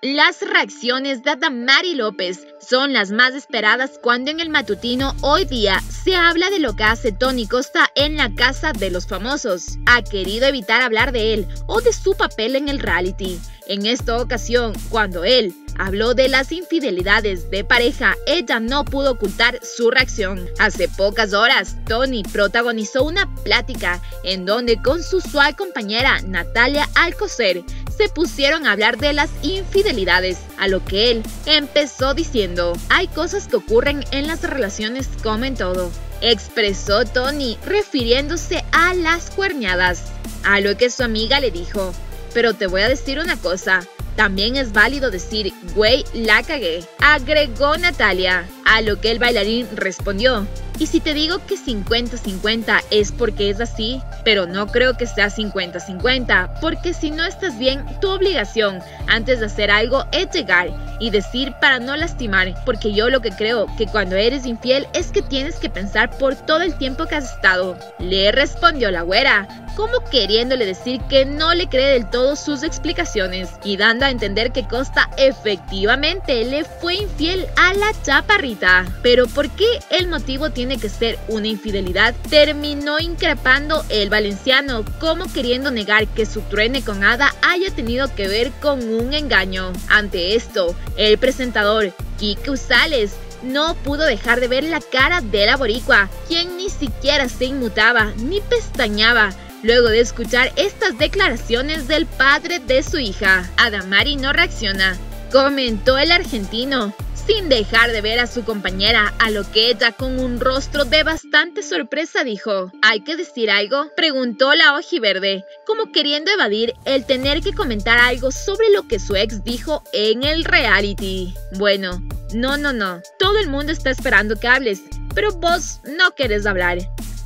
Las reacciones de Adamari López son las más esperadas cuando en el matutino hoy día se habla de lo que hace Tony Costa en la casa de los famosos. Ha querido evitar hablar de él o de su papel en el reality. En esta ocasión, cuando él habló de las infidelidades de pareja, ella no pudo ocultar su reacción. Hace pocas horas, Tony protagonizó una plática en donde con su usual compañera Natalia Alcocer se pusieron a hablar de las infidelidades, a lo que él empezó diciendo, hay cosas que ocurren en las relaciones como en todo, expresó Tony refiriéndose a las cuerneadas, a lo que su amiga le dijo, pero te voy a decir una cosa, también es válido decir, güey, la cagué, agregó Natalia, a lo que el bailarín respondió, y si te digo que 50-50 es porque es así, pero no creo que sea 50-50, porque si no estás bien, tu obligación antes de hacer algo es llegar y decir para no lastimar, porque yo lo que creo que cuando eres infiel es que tienes que pensar por todo el tiempo que has estado. Le respondió la güera, como queriéndole decir que no le cree del todo sus explicaciones y dando a entender que Costa efectivamente le fue infiel a la chaparrita. Pero ¿por qué el motivo tiene que ser una infidelidad, terminó increpando el valenciano como queriendo negar que su truene con Ada haya tenido que ver con un engaño. Ante esto, el presentador Kike Usales no pudo dejar de ver la cara de la boricua, quien ni siquiera se inmutaba ni pestañaba luego de escuchar estas declaraciones del padre de su hija. Adamari no reacciona, comentó el argentino sin dejar de ver a su compañera, a lo que ella con un rostro de bastante sorpresa dijo, ¿hay que decir algo? Preguntó la ojiverde, como queriendo evadir el tener que comentar algo sobre lo que su ex dijo en el reality. Bueno, no, no, no, todo el mundo está esperando que hables, pero vos no querés hablar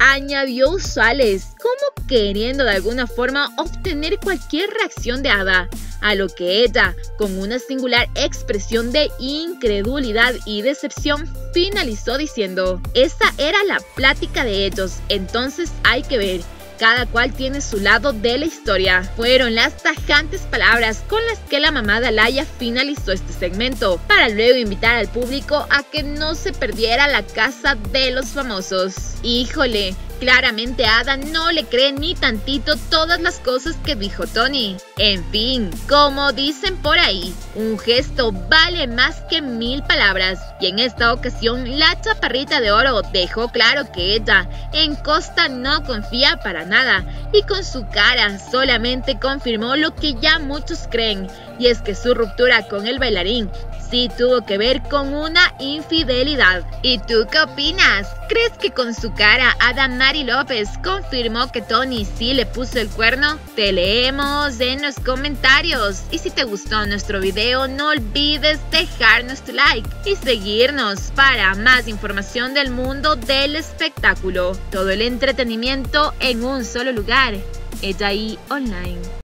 añadió Usales, como queriendo de alguna forma obtener cualquier reacción de Ada, a lo que ella, con una singular expresión de incredulidad y decepción, finalizó diciendo, esta era la plática de ellos, entonces hay que ver cada cual tiene su lado de la historia. Fueron las tajantes palabras con las que la mamá de finalizó este segmento, para luego invitar al público a que no se perdiera la casa de los famosos. Híjole, Claramente Ada no le cree ni tantito todas las cosas que dijo Tony. En fin, como dicen por ahí, un gesto vale más que mil palabras. Y en esta ocasión, la chaparrita de oro dejó claro que ella en Costa no confía para nada y con su cara solamente confirmó lo que ya muchos creen, y es que su ruptura con el bailarín sí tuvo que ver con una infidelidad. ¿Y tú qué opinas? ¿Crees que con su cara Adamari López confirmó que Tony sí le puso el cuerno? Te leemos en los comentarios. Y si te gustó nuestro video, no olvides dejarnos tu like y seguirnos para más información del mundo del espectáculo. Todo el entretenimiento en un solo lugar. Ella online.